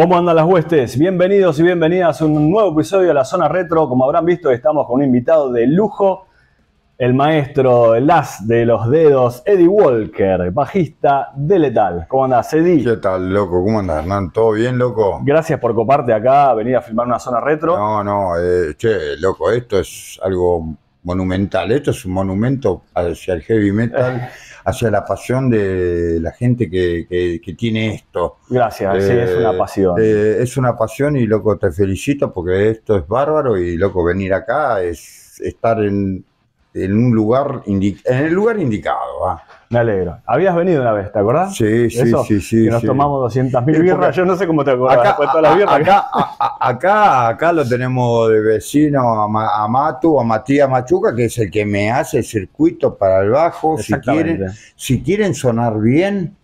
¿Cómo andan las huestes? Bienvenidos y bienvenidas a un nuevo episodio de la Zona Retro. Como habrán visto, estamos con un invitado de lujo, el maestro, el as de los dedos, Eddie Walker, bajista de Letal. ¿Cómo andás, Eddie? ¿Qué tal, loco? ¿Cómo andás, Hernán? ¿Todo bien, loco? Gracias por coparte acá, venir a filmar una Zona Retro. No, no, eh, che, loco, esto es algo monumental. Esto es un monumento hacia el heavy metal, hacia la pasión de la gente que, que- que tiene esto. Gracias, sí, es Eh, una pasión. eh, es una pasión y, loco, te felicito porque esto es bárbaro y, loco, venir acá es estar en, en un lugar, en el lugar indicado. ¿va? Me alegro. Habías venido una vez, ¿te acordás? Sí, sí, Eso, sí, sí. Que nos sí. tomamos 200.000 Sí, birras. Yo no sé cómo te acordás Acá, después de todas las birras. acá, a- acá, acá lo tenemos de vecino a, Ma- a Matu, a Matías Machuca, que es el que me hace el circuito para el bajo. Si quieren, si quieren sonar bien,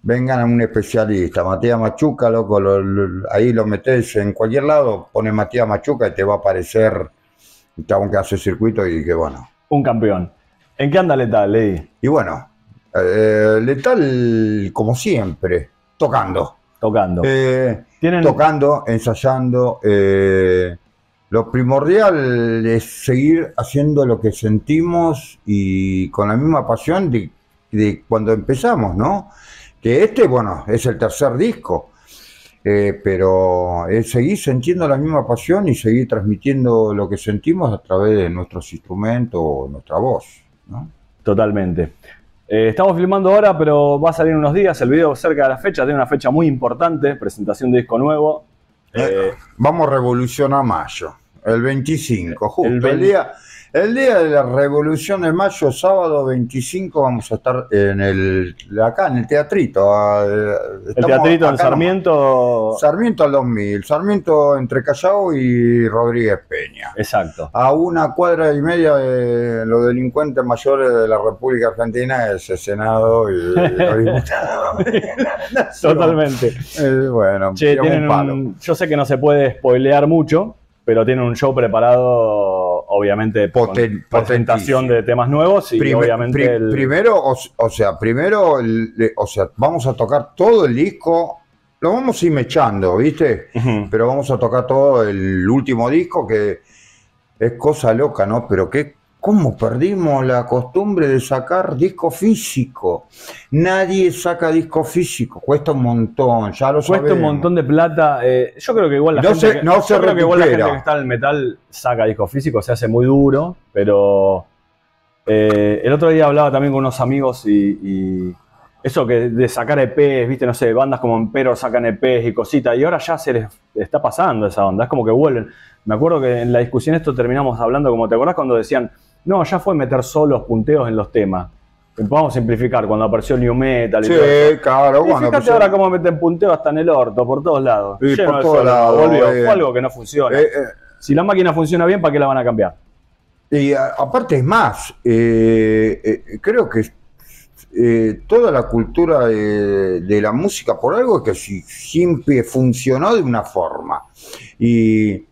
vengan a un especialista. Matías Machuca, loco, lo- lo- ahí lo metes en cualquier lado, pone Matías Machuca y te va a aparecer chabón que hace circuito y que bueno. Un campeón. ¿En qué anda Letal, Eddie? Y bueno, eh, letal como siempre, tocando. Tocando. Eh, Tienen tocando, ensayando. eh, lo primordial es seguir haciendo lo que sentimos y con la misma pasión de, de cuando empezamos, ¿no? Que este, bueno, es el tercer disco, eh, pero es seguir sintiendo la misma pasión y seguir transmitiendo lo que sentimos a través de nuestros instrumentos o nuestra voz, ¿no? Totalmente. Eh, estamos filmando ahora, pero va a salir unos días. El video cerca de la fecha, tiene una fecha muy importante, presentación de disco nuevo. Eh, Vamos a revolucionar mayo, el 25, justo. El El, 20. día, el día de la revolución de mayo, sábado 25, vamos a estar en el, acá en el teatrito. ah, eh, el teatrito en Sarmiento. Sarmiento al 2000, Sarmiento entre Callao y Rodríguez Peña. Exacto. A una cuadra y media de los delincuentes mayores de la República Argentina, ese Senado y los diputados. Totalmente. Eh, bueno, Che, tiramos tienen un palo. un- yo sé que no se puede spoilear mucho, pero tienen un show preparado, obviamente, Poten- presentación de temas nuevos y obviamente pri- el- Primero, o, o sea, primero, el- o sea, vamos a tocar todo el disco, lo vamos a ir mechando, ¿viste? Pero vamos a tocar todo el último disco que es cosa loca, ¿no? Pero qué, ¿cómo perdimos la costumbre de sacar disco físico? Nadie saca disco físico, cuesta un montón, ya lo Cuesta un montón de plata. eh, yo creo que igual la No gente, se- que, no yo se creo que igual la gente que está en el metal saca disco físico, se hace muy duro, pero eh, el otro día hablaba también con unos amigos y, y eso que de sacar EPs, viste, no sé, bandas como Emperor sacan EPs y cositas, y ahora ya se les está pasando esa onda, es como que vuelven. Me acuerdo que en la discusión esto terminamos hablando, como te acordás cuando decían, no, ya fue meter solos punteos en los temas. Vamos a simplificar, cuando apareció New Metal y Sí, todo claro, Y cuando fíjate ahora cómo meten punteo hasta en el orto, por todos lados. Sí, Lleno por todos lados, Volvió. eh. Fue algo que no funciona. Eh, eh, si la máquina funciona bien, ¿para qué la van a cambiar? Y a- aparte es más, eh, creo que toda la cultura de, de la música por algo es que si- siempre funcionó de una forma. Y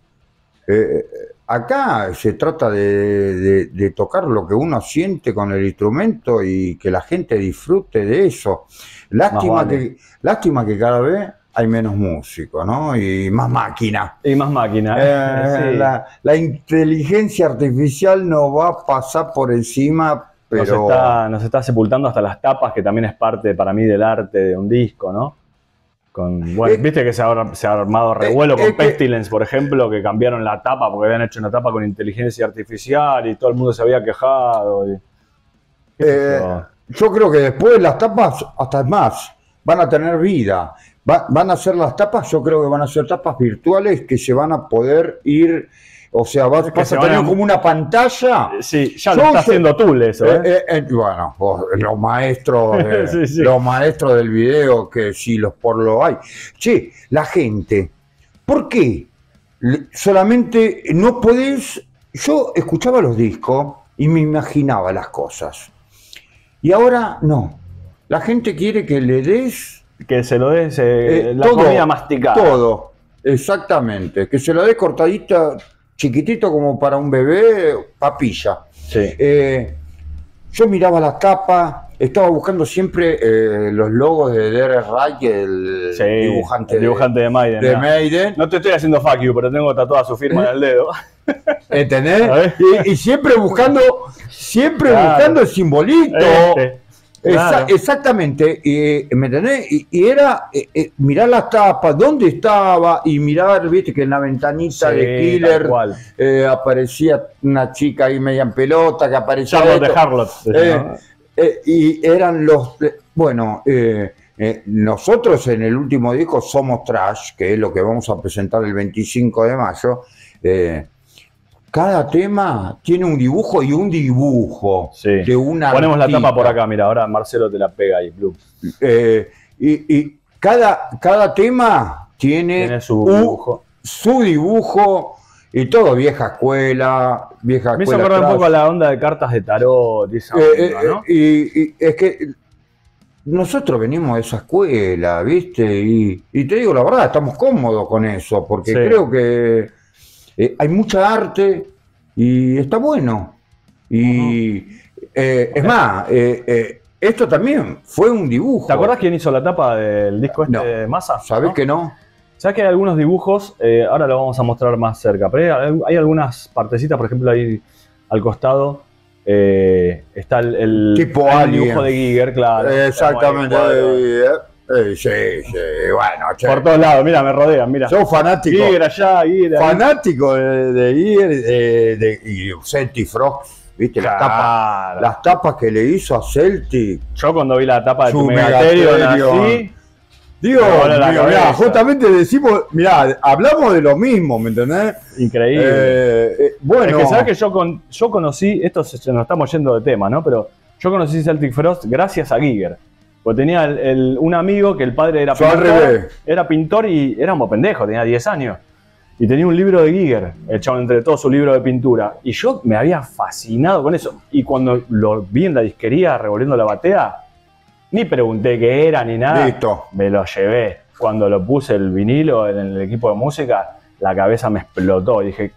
acá se trata de, de- de tocar lo que uno siente con el instrumento y que la gente disfrute de eso. Lástima, vale. que, lástima que cada vez hay menos músicos, ¿no? Y más máquinas. Y más máquina. Eh, Sí. la, la inteligencia artificial no va a pasar por encima, pero Nos, está, nos está sepultando hasta las tapas, que también es parte para mí del arte de un disco, ¿no? Con, bueno, Eh, Viste que se ha, se ha armado revuelo eh, con es que- Pestilence, por ejemplo, que cambiaron la tapa porque habían hecho una tapa con inteligencia artificial y todo el mundo se había quejado. y- ¿Qué sé Eh, yo? yo creo que después las tapas, hasta más, van a tener vida. Va- van a ser las tapas, yo creo que van a ser tapas virtuales que se van a poder ir, o sea, vas, a tener a- como una pantalla. Sí, ya lo está haciendo Tool eso, ¿eh? Eh, eh, bueno, vos, los maestros, Sí, sí. los maestros del video, que si los por lo hay. Che, la gente, ¿por qué solamente no podés? Yo escuchaba los discos y me imaginaba las cosas. Y ahora no. La gente quiere que le des Que se lo des la todo, comida masticada. Todo, exactamente. Que se lo des cortadita, chiquitito como para un bebé, papilla. Sí. Eh, yo miraba la tapa, estaba buscando siempre eh, los logos de Derek Wright, el Sí, dibujante, el dibujante de, Maiden. de. Maiden. No te estoy haciendo fuck you, pero tengo tatuada su firma en el dedo. ¿Entendés? Y, y siempre buscando, siempre Claro. buscando el simbolito. Este, Exactamente, y, ¿me entendés? Y, y era eh, eh, mirar las tapas, dónde estaba, y mirar, viste, que en la ventanita Sí, de Killer eh, aparecía una chica ahí media en pelota, que aparecía... Charlotte de. Harlot. Eh, ¿no? eh, y eran los... eh, bueno, eh, eh, nosotros en el último disco Somos Trash, que es lo que vamos a presentar el 25 de mayo, eh, cada tema tiene un dibujo y un dibujo Sí. de una Ponemos la tapa por acá, mira, ahora Marcelo te la pega ahí, Blue. Eh, y y cada, cada tema tiene, Tiene su un- dibujo. su dibujo y todo vieja escuela, vieja Me hizo escuela. acordar un trash. poco a la onda de cartas de tarot y esa Eh, onda, eh, ¿no? y, y es que nosotros venimos de esa escuela, ¿viste? Y, y te digo la verdad, estamos cómodos con eso, porque Sí. creo que eh, hay mucha arte y está bueno. Y eh, es más, eh, esto también fue un dibujo. ¿Te acordás quién hizo la tapa del disco este No. de Massa? ¿Sabés ¿No? que no? ¿Sabes que hay algunos dibujos? ahora lo vamos a mostrar más cerca, pero hay, hay algunas partecitas, por ejemplo, ahí al costado eh, está el, el- Tipo Alien. dibujo de Giger, claro. Exactamente. Ahí, eh, sí, sí, bueno, che. Por todos lados, mira, me rodean, mira. Sos fanático. Fanático de, de Iger, de, de, y Celtic Frost, viste, las, tapas, las tapas que le hizo a Celtic. Yo cuando vi la tapa de Su tu Megatherion. así, Digo, mirá, justamente decimos, mirá, hablamos de lo mismo, ¿me entendés? increíble. Eh, eh, bueno, Es que sabes que yo, con, yo conocí, esto se nos estamos yendo de tema, ¿no? Pero yo conocí Celtic Frost gracias a Giger. Porque tenía el- el- un amigo que el padre era Yo pintor. revés. Era pintor y éramos pendejos, tenía 10 años. Y tenía un libro de Giger, echado entre todo su libro de pintura. Y yo me había fascinado con eso. Y cuando lo vi en la disquería revolviendo la batea, ni pregunté qué era ni nada. listo. Me lo llevé. Cuando lo puse el vinilo en el equipo de música, la cabeza me explotó. Dije,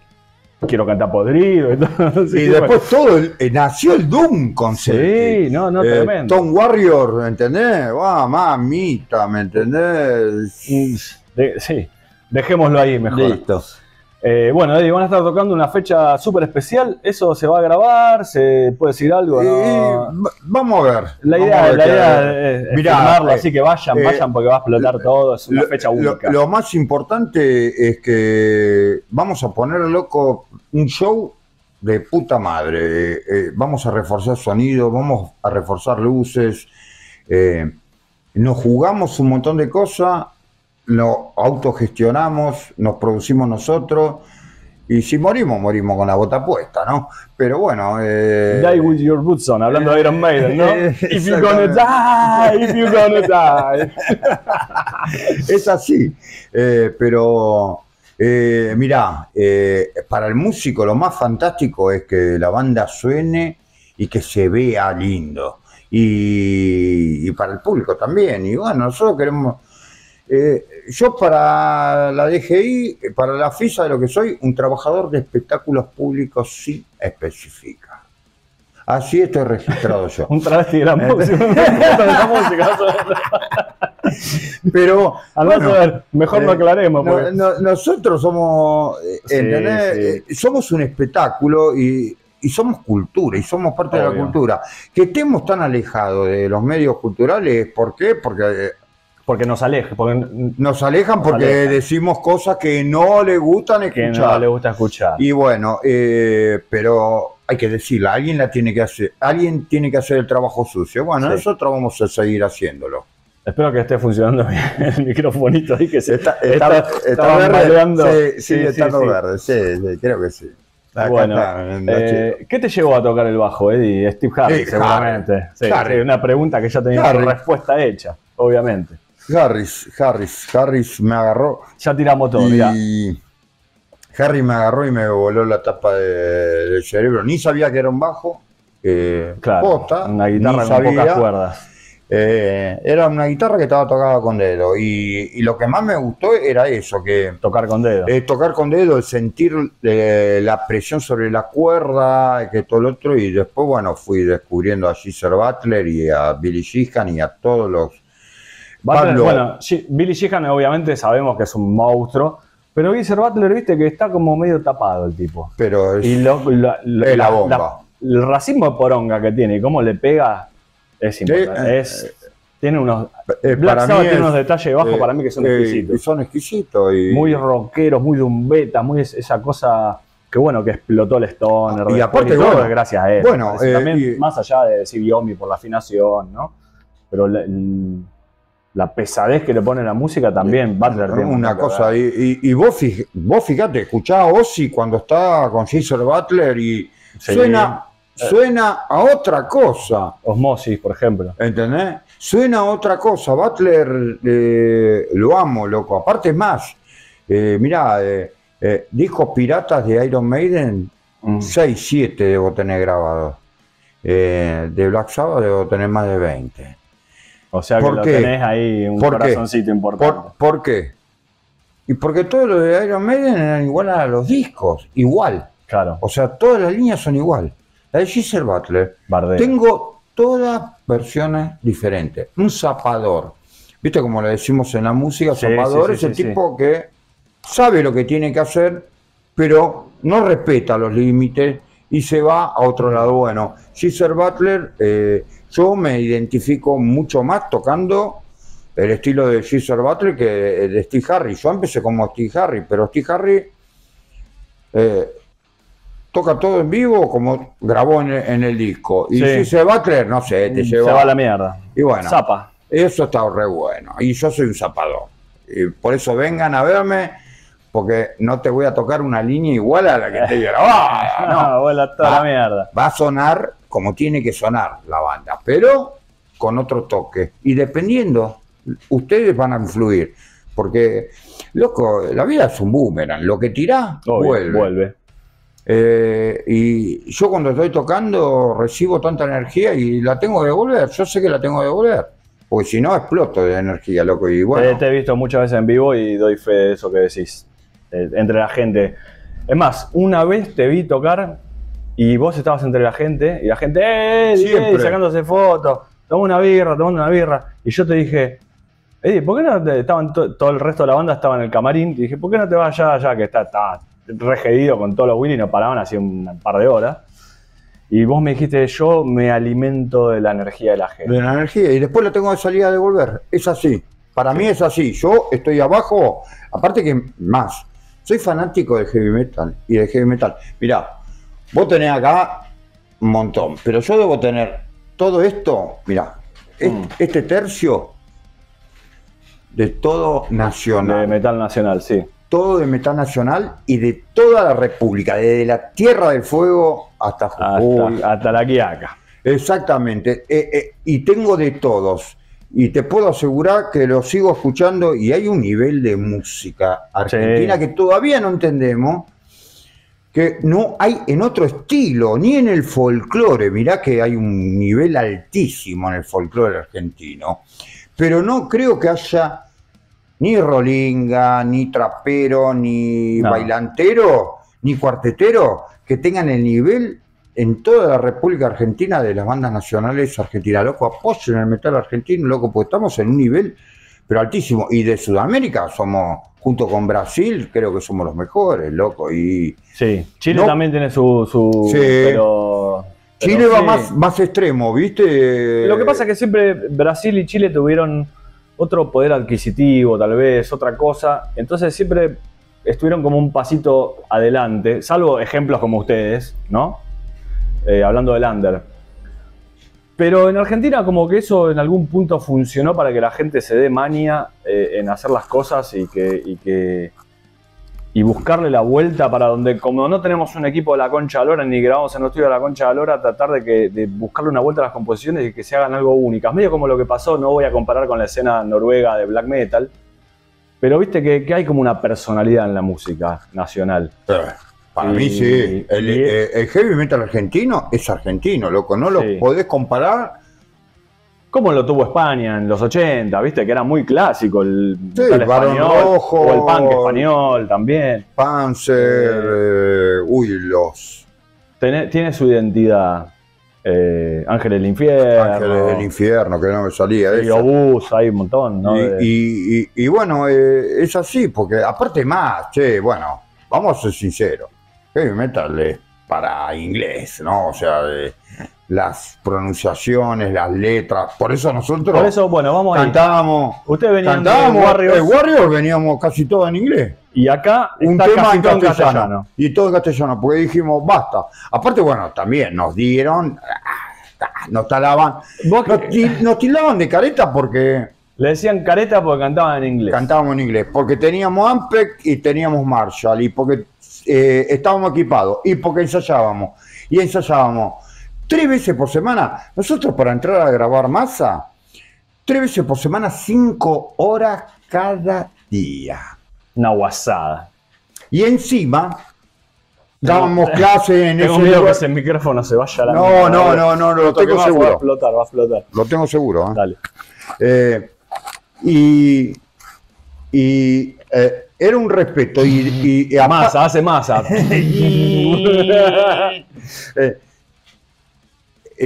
quiero cantar podrido y todo. Así Y después todo, el- eh, nació el Doom con. Sí, no, no, Eh, tremendo. Tom Warrior, ¿me entendés? Va, mamita, ¿me entendés? Mm, de- sí, dejémoslo ahí mejor. Listo. Eh, bueno, Eddie, van a estar tocando una fecha súper especial. ¿Eso se va a grabar? ¿Se puede decir algo? No? vamos a ver. La idea, ver la idea es, es Mirá, eh, así que vayan, eh, vayan porque va a explotar todo. Es una Lo- fecha lo- única. Lo, más importante es que vamos a poner, loco, un show de puta madre. Vamos a reforzar sonido, vamos a reforzar luces. nos jugamos un montón de cosas, lo autogestionamos, nos producimos nosotros. Y si morimos, morimos con la bota puesta, ¿no? Pero bueno. eh, Die with your boots on, hablando de Iron Maiden, ¿no? If you're gonna die, if you're gonna die. es así. Eh, pero, eh, mirá, eh, para el músico lo más fantástico es que la banda suene y que se vea lindo. Y, y para el público también. Y bueno, nosotros queremos... eh, yo para la DGI, para la FISA de lo que soy, un trabajador de espectáculos públicos sin especifica. Así estoy registrado yo. Un travesti de la música. Pero Andá bueno, a ver, mejor no eh, aclaremos. No, porque- no- nosotros somos, eh, Sí, ¿entendés? sí. Somos un espectáculo y, y somos cultura y somos parte de la cultura. Que estemos tan alejados de los medios culturales, ¿por qué? Porque Porque nos aleje, porque nos alejan Nos porque alejan. decimos cosas que no le gustan que escuchar. no le gusta escuchar. Y bueno, eh, pero hay que decirla, alguien la tiene que hacer, alguien tiene que hacer el trabajo sucio. Bueno, Sí. nosotros vamos a seguir haciendo. Espero que esté funcionando bien el microfonito ahí que se Está, está- está, está verde. Sí, Sí, sí, estando sí. verde, sí, creo que sí. Acá Bueno, está, eh, ¿qué te llevó a tocar el bajo, Eddie? Steve Harris, seguramente. Sí, Harry. una pregunta que ya tenía Harry. respuesta hecha, obviamente. Harris, Harris, Harris me agarró Ya tiramos todo, y Harry me agarró y me voló la tapa de- del cerebro. Ni sabía que era un bajo, eh, Claro, posta, una guitarra con pocas sabía. cuerdas. Eh, era una guitarra que estaba tocada con dedo. Y, y lo que más me gustó era eso, que Tocar con dedo. eh, tocar con dedo, el sentir eh, la presión sobre la cuerda, que todo lo otro. Y después, bueno, fui descubriendo a Geezer Butler y a Billy Sheehan y a todos los. Butler, Pablo- bueno, Billy Sheehan obviamente sabemos que es un monstruo, pero Geezer Butler, viste que está como medio tapado el tipo. Pero es- Y lo- Es la bomba. el racismo de poronga que tiene y cómo le pega es importante. Eh, es, tiene unos. eh, Black Sabbath tiene es, unos detalles de bajo eh, para mí que son eh, exquisitos. Son exquisitos. Y, Muy rockeros, muy dumbetas, muy es- esa cosa que bueno, que explotó el Stoner. Y aparte, bueno, gracias a él. bueno, eh, También y- más allá de decir Yomi por la afinación, ¿no? Pero el- la pesadez que le pone la música también, Butler tiene una cosa. ver. Y, y- vos, fij- vos fíjate, escuchá a Ozzy cuando está con Geezer Butler y Sí. suena, suena a otra cosa. Osmosis, por ejemplo. ¿Entendés? Suena a otra cosa. Butler eh, lo amo, loco. Aparte es más, eh, mirá, eh, eh, discos piratas de Iron Maiden, Mm. 6, 7 debo tener grabados. Eh, de Black Sabbath debo tener más de 20. O sea que ¿Por lo qué? tenés ahí un corazoncito importante. ¿Por, por qué? Y porque todos los de Iron Maiden eran igual a los discos, igual. Claro, O sea, todas las líneas son igual. La de Geezer Butler, tengo todas versiones diferentes. Un zapador. ¿Viste como le decimos en la música? Sí, zapador sí, es el tipo que sabe lo que tiene que hacer, pero no respeta los límites y se va a otro lado. Bueno, Geezer Butler, eh, yo me identifico mucho más tocando el estilo de Geezer Butler que de Steve Harris. Yo empecé como Steve Harris, pero Steve Harris eh, toca todo en vivo como grabó en el, en el disco. Y Sí. Geezer Butler, no sé, te Se lleva... va a la mierda. Y bueno, Zapa. eso está re bueno. Y yo soy un zapador. Y por eso vengan a verme, porque no te voy a tocar una línea igual a la que te grabada. No, No. vuela toda Va. la mierda. Va a sonar como tiene que sonar la banda, pero con otro toque. Y dependiendo, ustedes van a influir. Porque, loco, la vida es un boomerang. Lo que tirá, Obvio, vuelve. vuelve. Eh, y yo cuando estoy tocando recibo tanta energía y la tengo que devolver. Yo sé que la tengo que devolver. Porque si no, exploto de energía, loco. Y bueno, Te, te he visto muchas veces en vivo y doy fe de eso que decís. Eh, entre la gente. Es más, una vez te vi tocar y vos estabas entre la gente y la gente, ¡eh! Eddie, Siempre. Eddie", sacándose fotos, toma una birra, tomando una birra. Y yo te dije, Eddie, ¿por qué no te, estaban to- todo el resto de la banda estaba en el camarín? Y dije, ¿por qué no te vas allá, allá que está, está regedido con todos los Willy y no paraban así un par de horas? Y vos me dijiste, yo me alimento de la energía de la gente. de la energía. Y después la tengo que salir a devolver. Es así. Para mí es así. Yo estoy abajo. Aparte que más. Soy fanático del heavy metal y del heavy metal. Mirá, vos tenés acá un montón. Pero yo debo tener todo esto. Mirá, Mm. este tercio de todo nacional. De metal nacional, sí. todo de metal nacional y de toda la República, desde la Tierra del Fuego hasta Jujuy. Hasta, hasta la Quiaca. Exactamente. Eh, eh, y tengo de todos. Y te puedo asegurar que lo sigo escuchando y hay un nivel de música argentina Sí. que todavía no entendemos, que no hay en otro estilo, ni en el folclore. Mirá que hay un nivel altísimo en el folclore argentino. Pero no creo que haya ni rolinga, ni trapero, ni No. bailantero, ni cuartetero que tengan el nivel en toda la República Argentina de las bandas nacionales argentinas. Loco, apoyen el metal argentino, loco, porque estamos en un nivel pero altísimo. Y de Sudamérica somos, junto con Brasil, creo que somos los mejores, loco. Y Sí, Chile No. también tiene su. su Sí. pero, pero Chile va más, más extremo, ¿viste? Lo que pasa es que siempre Brasil y Chile tuvieron otro poder adquisitivo, tal vez, otra cosa. Entonces siempre estuvieron como un pasito adelante, salvo ejemplos como ustedes, ¿no? Eh, hablando del under. Pero en Argentina como que eso en algún punto funcionó para que la gente se dé mania eh, en hacer las cosas y que, y que y buscarle la vuelta para donde, como no tenemos un equipo de la Concha de Lora ni grabamos en el estudio de la Concha de Lora, tratar de, que, de buscarle una vuelta a las composiciones y que se hagan algo únicas. Medio como lo que pasó, no voy a comparar con la escena noruega de black metal, pero viste que, que hay como una personalidad en la música nacional. Eh, Para Y- mí sí. El, eh, el heavy metal argentino es argentino, loco. No lo Sí. podés comparar como lo tuvo España en los 80, viste, que era muy clásico el Sí, metal Barón español Rojo. o el punk español también. Panzer, eh, uy, los Tiene, tiene su identidad. Eh, Ángeles del Infierno. Ángeles del Infierno, que no me salía y. Obús, hay un montón, ¿no? Y, y- y- y bueno, eh, es así, porque aparte más, che, bueno, vamos a ser sinceros, heavy metal es para inglés, ¿no? O sea, eh, las pronunciaciones, las letras, por eso nosotros Por eso, bueno, vamos cantábamos, Ustedes venían cantábamos, de Warriors eh, Warriors veníamos casi todo en inglés. y acá un está tema casi en todo castellano, Y todo en castellano, porque dijimos, basta. Aparte, bueno, también nos dieron, ah, nos talaban, nos, nos tildaban de careta porque le decían careta porque cantaban en inglés. cantábamos en inglés, porque teníamos Ampec y teníamos Marshall, y porque eh, estábamos equipados, y porque ensayábamos, y ensayábamos tres veces por semana. Nosotros para entrar a grabar masa, tres veces por semana, cinco horas cada día. Una guasada. Y encima, dábamos clases en Tengo ese miedo que lugar. ese micrófono se vaya a la No, mierda. no, no, no, lo tengo más, Va a seguro. explotar, va a explotar. Lo tengo seguro. ¿eh? Dale. Eh, y y eh, era un respeto. Y, y, y Masa, hace masa. eh,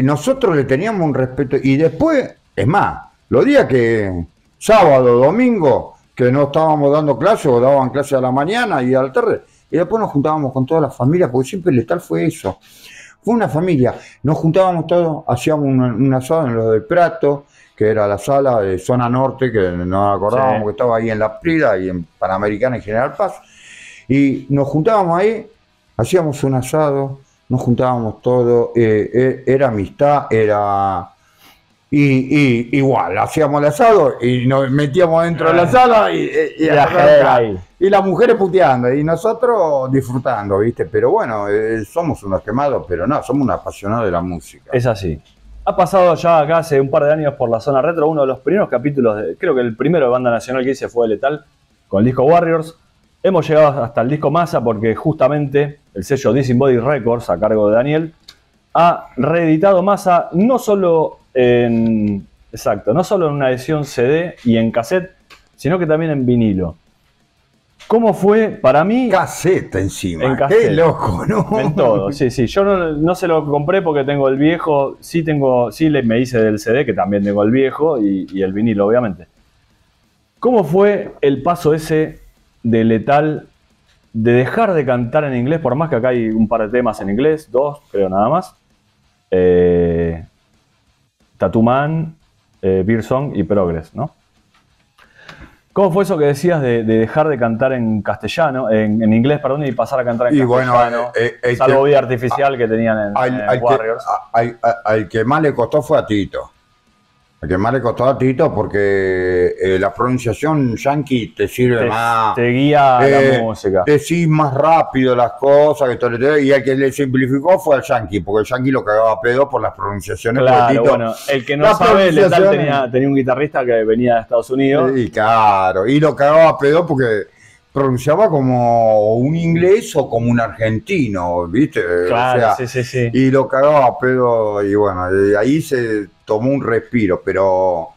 nosotros le teníamos un respeto. Y después, es más, los días que sábado, domingo, que no estábamos dando clases o daban clases a la mañana y a la tarde, y después nos juntábamos con toda la familia, porque siempre el letal fue eso. Fue una familia. Nos juntábamos todos, hacíamos un, un asado en lo del Prato, que era la sala de zona norte, que no nos acordábamos Sí. que estaba ahí en La Prida y en Panamericana y General Paz. Y nos juntábamos ahí, hacíamos un asado, nos juntábamos todos, eh, eh, era amistad, era... Y, y igual, hacíamos el asado y nos metíamos dentro de la sala y, y- y la. Y las mujeres puteando y nosotros disfrutando, ¿viste? Pero bueno, eh, somos unos quemados, pero no, somos unos apasionados de la música. Es así. Ha pasado ya acá hace un par de años por la zona retro, uno de los primeros capítulos, de- creo que el primero de banda nacional que hice fue Letal, con el disco Warriors. Hemos llegado hasta el disco Massa porque justamente el sello Body Records, a cargo de Daniel, ha reeditado Massa no solo en. Exacto, no solo en una edición CD y en cassette, sino que también en vinilo. ¿Cómo fue para mí? Caseta encima. En Qué loco, ¿no? En todo, sí, sí. Yo no, no se lo compré porque tengo el viejo, sí tengo, sí le, me hice del CD, que también tengo el viejo, y, y el vinilo, obviamente. ¿Cómo fue el paso ese de Letal de dejar de cantar en inglés, por más que acá hay un par de temas en inglés, dos, creo nada más? Eh, Tattoo Man, eh, Beer Song y Progress, ¿no? ¿Cómo fue eso que decías de, de dejar de cantar en castellano, en, en inglés, perdón, y pasar a cantar en Y bueno, castellano? eh, eh, el salvo vida artificial que tenían en, al, en al que, Warriors. a- al- a- al que más le costó fue a Tito. Al que más le costó a Tito porque eh, la pronunciación yankee te sirve te, más. te guía eh, la música. Decís más rápido las cosas que todo, y al que le simplificó fue al yankee, porque el yankee lo cagaba a pedo por las pronunciaciones. Claro, Tito- bueno, el que no sabe, Letal tenía, tenía un guitarrista que venía de Estados Unidos. Y claro, y lo cagaba a pedo porque pronunciaba como un inglés o como un argentino, ¿viste? Claro, o sea, sí, sí, sí. y lo cagaba a pedo y bueno, de ahí se tomó un respiro, pero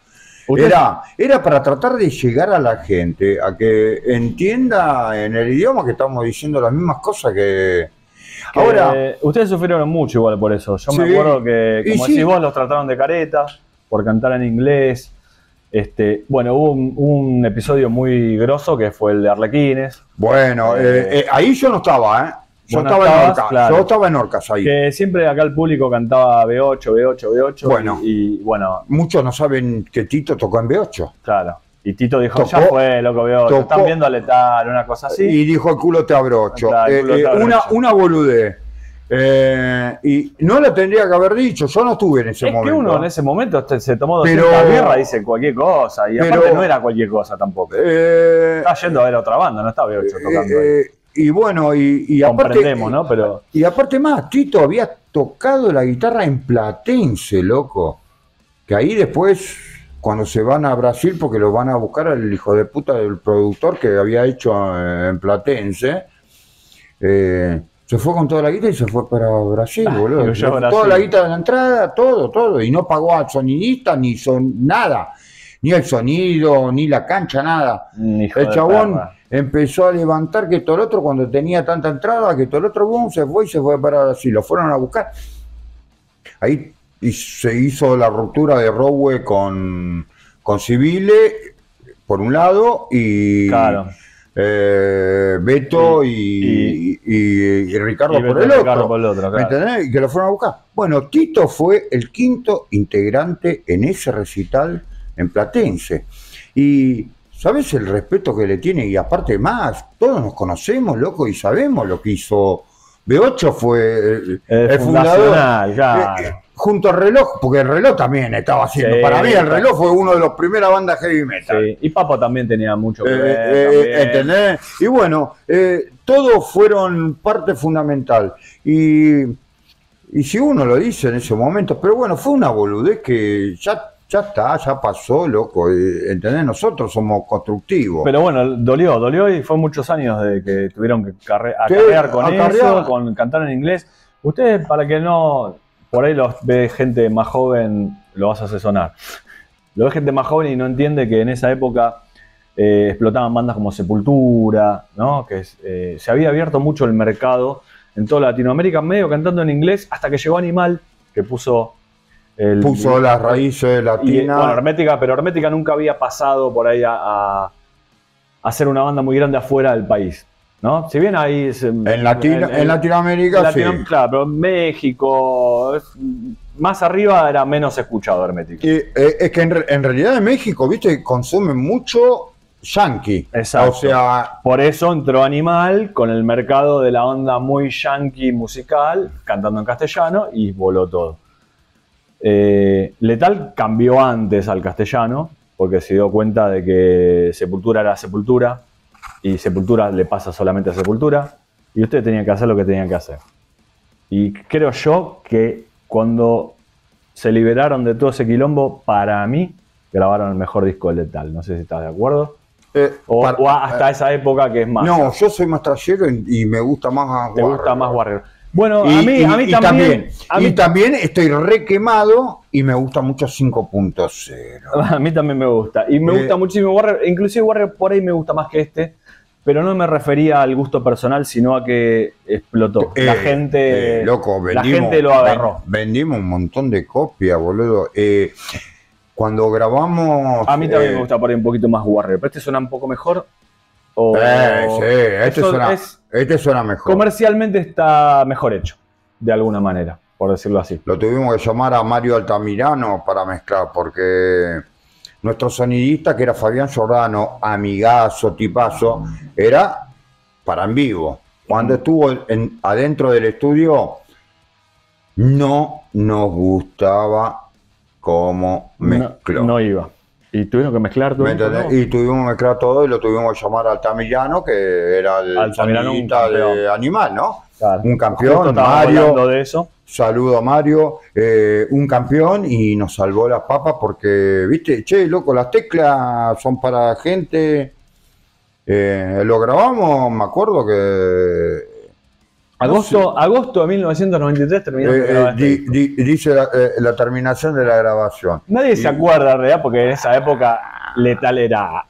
era, era para tratar de llegar a la gente, a que entienda en el idioma que estamos diciendo las mismas cosas que... que Ahora, ustedes sufrieron mucho igual por eso. Yo me acuerdo que, como sí. decís vos, los trataron de careta por cantar en inglés. Este, bueno, hubo un, un episodio muy grosso que fue el de Arlequines, bueno, Eh, eh, eh, ahí yo no estaba, ¿eh? Yo estaba en Orcas, claro. yo estaba en Orcas ahí. que siempre acá el público cantaba B8, B8, B8. Bueno. Y, y, bueno, Muchos no saben que Tito tocó en B8. claro. Y Tito dijo, Tocó- ya fue, loco, B8. tocó- Están viendo a Letal, una cosa así. Y dijo el culo te abrocho. Claro, el culo Eh, te abrocho. una, una boludez. Eh, y no la tendría que haber dicho, yo no estuve en ese es momento. que uno en ese momento se tomó 200 Pero- birras y dice cualquier cosa. Y Pero- aparte no era cualquier cosa tampoco. Eh, Estaba yendo a ver a otra banda, no estaba B8 tocando ahí. eh, y bueno, y, y aparte. ¿no? Pero Y aparte más, Tito había tocado la guitarra en Platense, loco. Que ahí después, cuando se van a Brasil, porque lo van a buscar al hijo de puta del productor que había hecho eh, en Platense, eh, Se fue con toda la guita y se fue para Brasil, Ah, boludo. Brasil. Toda la guita de la entrada, todo, todo. Y no pagó al sonidista, ni son nada. Ni el sonido, ni la cancha, nada. Hijo El chabón empezó a levantar que todo el otro, cuando tenía tanta entrada, que todo el otro boom, se fue y se fue para Brasil. Lo fueron a buscar. Ahí y se hizo la ruptura de Rowe con, con Civile, por un lado, y Claro. Eh, Beto y, y- y Ricardo por el Ricardo otro. por el otro, ¿Me claro. entendés? Y que lo fueron a buscar. Bueno, Tito fue el quinto integrante en ese recital en Platense. Y ¿sabes el respeto que le tiene? Y aparte más, todos nos conocemos, loco, y sabemos lo que hizo. B8 fue el, fundador. claro. Eh, eh, junto al reloj, porque el reloj también estaba haciendo. Sí, Para mí, el reloj fue uno de los primeras bandas heavy metal. Sí, Y Papo también tenía mucho que Eh, ver. eh, también. ¿entendés? Y bueno, eh, todos fueron parte fundamental. Y, y si uno lo dice en ese momento, pero bueno, fue una boludez que ya, ya está, ya pasó, loco. eh, ¿Entendés? Nosotros somos constructivos. Pero bueno, dolió, dolió y fue muchos años de que tuvieron que acarrear con acarrear. eso, con cantar en inglés. Ustedes, para que no, por ahí los ve gente más joven, lo vas a hacer sonar. Lo ve gente más joven y no entiende que en esa época eh, explotaban bandas como Sepultura, ¿no? Que eh, se había abierto mucho el mercado en toda Latinoamérica, medio cantando en inglés, hasta que llegó Animal, que puso el, Puso las raíces latinas. bueno, Hermética, pero Hermética nunca había pasado por ahí a, a, a ser una banda muy grande afuera del país. ¿No? Si bien ahí. es, en, Latino- en Latinoamérica, en Latino- sí. Claro, pero México. es- más arriba era menos escuchado Hermética. Y, eh, es que en, en realidad en México, viste, consumen mucho yankee. Exacto. O sea, Por eso entró Animal con el mercado de la onda muy yankee musical, cantando en castellano, y voló todo. Eh, Letal cambió antes al castellano, porque se dio cuenta de que Sepultura era Sepultura, y Sepultura le pasa solamente a Sepultura, y ustedes tenían que hacer lo que tenían que hacer. Y creo yo que cuando se liberaron de todo ese quilombo, para mí, grabaron el mejor disco de Letal. No sé si estás de acuerdo. eh, O, para- o hasta esa época que es más. no, yo soy más trayero y, y me gusta más. te gusta Warrior. más Warrior. Bueno, Y, a mí, y- a mí y también. a, y mí, también estoy re quemado y me gusta mucho 5.0. a mí también me gusta. Y me Eh, gusta muchísimo Warrior. Inclusive Warrior por ahí me gusta más que este. Pero no me refería al gusto personal, sino a que explotó. la Eh, gente. eh, loco, la vendimos, gente lo agarró. ven- vendimos un montón de copias, boludo. Eh, cuando grabamos. a mí también me gusta ahí un poquito más Warrior. ¿Pero este suena un poco mejor? O- Eh, sí, este suena, es- este suena mejor. comercialmente está mejor hecho. De alguna manera, por decirlo así. Lo tuvimos que llamar a Mario Altamirano para mezclar, porque nuestro sonidista, que era Fabián Giordano, amigazo, tipazo, era para en vivo. Cuando estuvo en- adentro del estudio, no nos gustaba cómo mezcló. No, no iba. Y tuvieron que mezclar todo. Y tuvimos que mezclar todo y lo tuvimos que llamar Altamirano, que era el sonidista de. Animal, ¿no? Claro. Un campeón, Mario. de eso. Saludo a Mario, eh, un campeón y nos salvó las papas porque, viste, che, loco, las teclas son para gente. Eh, lo grabamos, me acuerdo que. Agosto, agosto de 1993 terminó. eh, eh, este di- dice la, eh, la terminación de la grabación. Nadie se acuerda, realidad, porque en esa época letal era,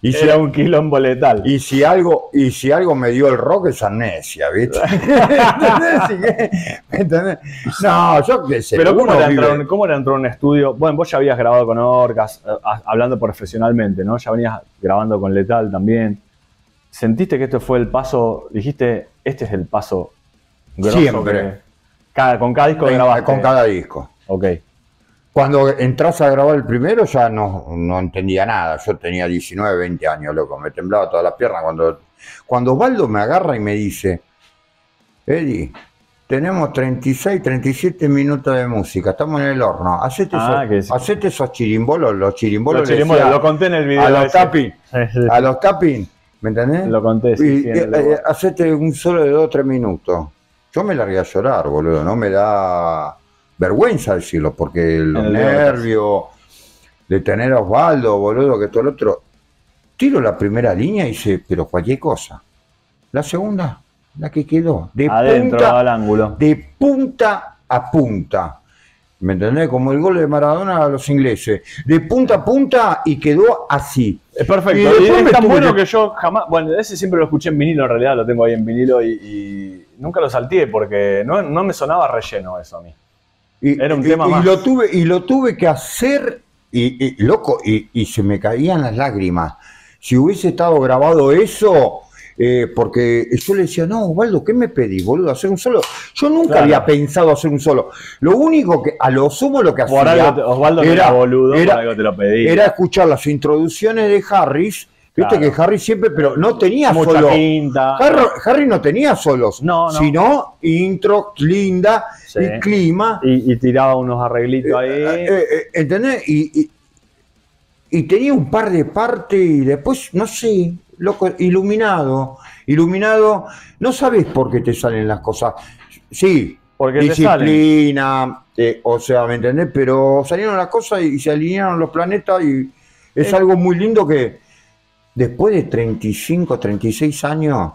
Y si, era un quilombo letal. y si algo, y si algo me dio el rock es amnesia, ¿viste? ¿Entendés? Así que, ¿me entendés? No, yo qué sé. Pero ¿cómo era, vive- ¿cómo era entrar a un estudio? Bueno, vos ya habías grabado con Orcas, eh, hablando profesionalmente, ¿no? Ya venías grabando con Letal también. ¿Sentiste que este fue el paso? Dijiste, este es el paso grosso Siempre. que- cada, con cada disco que grabaste. con cada disco. Ok. Cuando entras a grabar el primero ya no, no entendía nada. Yo tenía 19, 20 años, loco. Me temblaba toda la pierna. Cuando, cuando Osvaldo me agarra y me dice, Eddie, tenemos 36, 37 minutos de música. Estamos en el horno. Hacete, Ah, esos, hacete esos chirimbolos. Los chirimbolos, Lo, le chirimbolos, decía lo conté en el video. a los tapping. A los tapping. ¿Me entendés? Lo conté, sí, Y, eh, eh, hacete un solo de 2 o 3 minutos. Yo me largué a llorar, boludo. No me da vergüenza decirlo, porque los el nervios de tener a Osvaldo, boludo, que todo el otro. Tiro la primera línea y dice, pero cualquier cosa. La segunda, la que quedó. De Adentro punta, al ángulo. de punta a punta. ¿Me entendés? Como el gol de Maradona a los ingleses. De punta a punta y quedó así. Es perfecto. Y Y, después es tan tuve bueno que- yo jamás. Bueno, ese siempre lo escuché en vinilo, en realidad lo tengo ahí en vinilo y, y nunca lo salteé porque no, no me sonaba relleno eso a mí. Y, Era un y- tema y más. lo tuve y lo tuve que hacer y, loco y, se me caían las lágrimas si hubiese estado grabado eso eh, porque yo le decía no Osvaldo ¿qué me pedí boludo hacer un solo yo nunca Claro. había pensado hacer un solo lo único que a lo sumo lo que Por hacía algo te- Osvaldo no era- era boludo, era- por algo te lo pedí. era escuchar las introducciones de Harris viste Claro. que Harris siempre pero no tenía Mucha solo pinta. Harry, Harry no tenía solos No, no. sino intro linda Sí. y clima Y, y tiraba unos arreglitos ahí. eh, eh, eh, ¿Entendés? Y, y- y tenía un par de partes y después, no sé, loco, iluminado. Iluminado, no sabes por qué te salen las cosas. Sí, porque disciplina, eh, o sea, ¿me entendés? Pero salieron las cosas y se alinearon los planetas y es Eh. algo muy lindo que después de 35, 36 años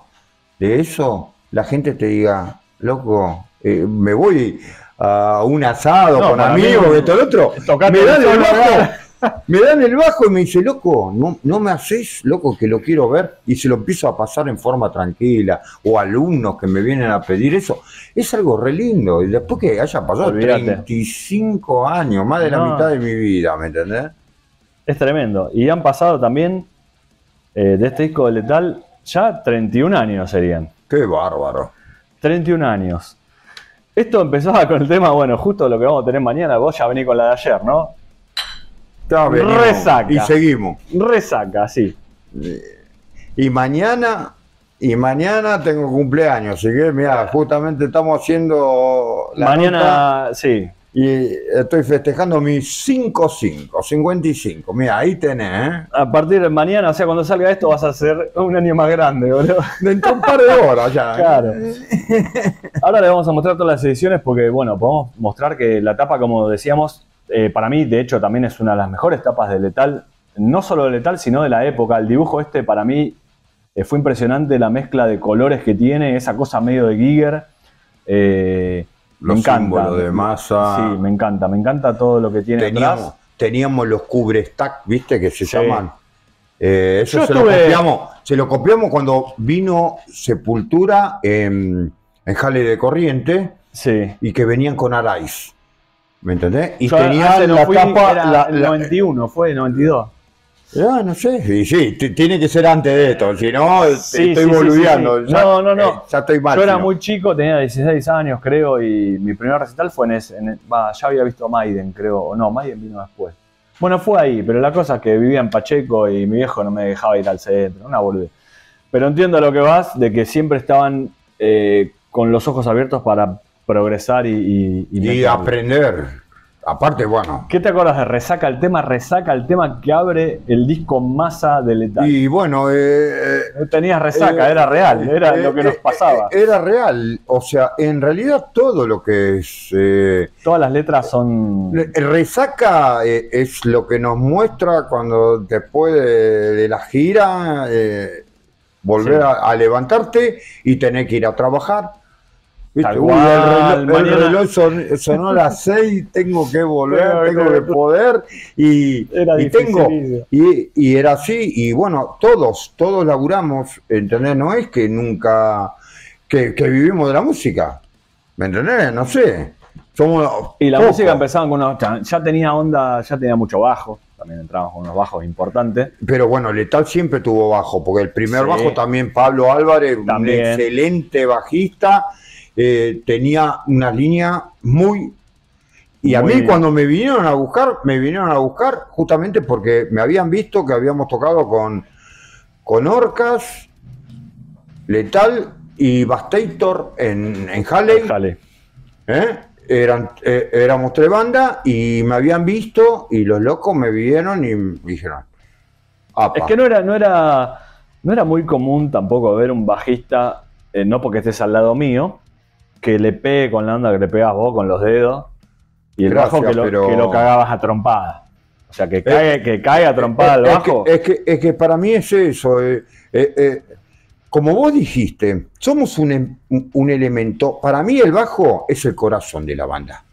de eso, la gente te diga, loco, eh, me voy a un asado No, con para mí, amigos, esto, lo otro. Me dan el el bajo, me dan el bajo y me dice, loco, no, no me haces, loco, que lo quiero ver. Y se lo empiezo a pasar en forma tranquila. O alumnos que me vienen a pedir eso. Es algo re lindo. Y después que haya pasado Olvídate. 35 años, más de la mitad de mi vida, ¿me entendés? Es tremendo. Y han pasado también eh, de este disco de Letal ya 31 años serían. Qué bárbaro. 31 años. Esto empezaba con el tema, bueno, justo lo que vamos a tener mañana, vos ya venís con la de ayer, ¿no? Ya venimos. Resaca. Y seguimos. Resaca, sí. Y mañana, y mañana tengo cumpleaños, así que mira, justamente estamos haciendo la nota mañana, sí. Y estoy festejando mi 5-5, 55. Mira, ahí tenés, ¿eh? A partir de mañana, o sea, cuando salga esto, vas a ser un año más grande, boludo. Dentro de un par de horas ya. ¿eh? Claro. Ahora le vamos a mostrar todas las ediciones porque, bueno, podemos mostrar que la tapa, como decíamos, eh, para mí, de hecho, también es una de las mejores tapas de Letal. No solo de Letal, sino de la época. El dibujo este, para mí, eh, fue impresionante la mezcla de colores que tiene, esa cosa medio de Giger. Eh, Los me encanta. símbolos de masa. Sí, me encanta. Me encanta todo lo que tiene Teníamos, atrás. teníamos los cubre stack, ¿viste? Que se Sí. llaman. Eh, eso Yo se lo copiamos. Se lo copiamos cuando vino Sepultura en, en Jale de Corriente Sí. y que venían con Arais. ¿Me entendés? Y Yo tenían no la fui, tapa. era la- el la- 91, fue 92. Ah, no sé. Sí, sí, tiene que ser antes de esto. Si no, Sí, estoy sí, boludeando. Ya- No, no, no. eh, ya estoy mal. Yo era muy chico, tenía 16 años, creo, y mi primer recital fue en ese. en- va, ya había visto a Maiden, creo. O no, Maiden vino después. Bueno, fue ahí, pero la cosa es que vivía en Pacheco y mi viejo no me dejaba ir al centro, una boludez. Pero entiendo lo que vas, de que siempre estaban eh, con los ojos abiertos para progresar y, y, y Y aprender. Aparte, bueno. ¿Qué te acuerdas de Resaca? El tema Resaca, el tema que abre el disco Masa de Letal. Y bueno, eh, No tenías resaca, Eh, era real, era eh, lo que eh, nos pasaba. eh, Era real. O sea, en realidad todo lo que es. eh, Todas las letras son. resaca eh, es lo que nos muestra cuando después de, de la gira. eh, volver Sí. a, a levantarte y tener que ir a trabajar. ¿Viste? Tal Uy, cual, el reloj, el reloj son- sonó a las seis, tengo que volver, tengo que poder y, Era y tengo. Y, y era así, y bueno, todos, todos laburamos, ¿entendés? No es que nunca, que, que vivimos de la música, ¿me entendés? No sé. Somos Y la pocos. música empezaba con unos. Ya tenía onda, ya tenía mucho bajo. También entramos con unos bajos importantes. Pero bueno, Letal siempre tuvo bajo, porque el primer Sí. bajo también Pablo Álvarez, También. un excelente bajista, eh, tenía una línea muy... Y a Muy mí bien. cuando me vinieron a buscar, me vinieron a buscar justamente porque me habían visto que habíamos tocado con, con Orcas, Letal y Bastator en, en Halley. Jale. ¿eh? Eran, eh, éramos tres bandas y me habían visto y los locos me vieron y me dijeron... "Apa". Es que no era, no era. No era muy común tampoco ver un bajista, eh, no porque estés al lado mío, que le pegue con la onda que le pegas vos con los dedos. Y el Gracias, bajo que lo, pero- que lo cagabas a trompada. O sea, que cae, que cae a trompada el es, bajo. que, es, que, es que para mí es eso. eh, eh, eh, como vos dijiste, somos un, em- un elemento, para mí el bajo es el corazón de la banda.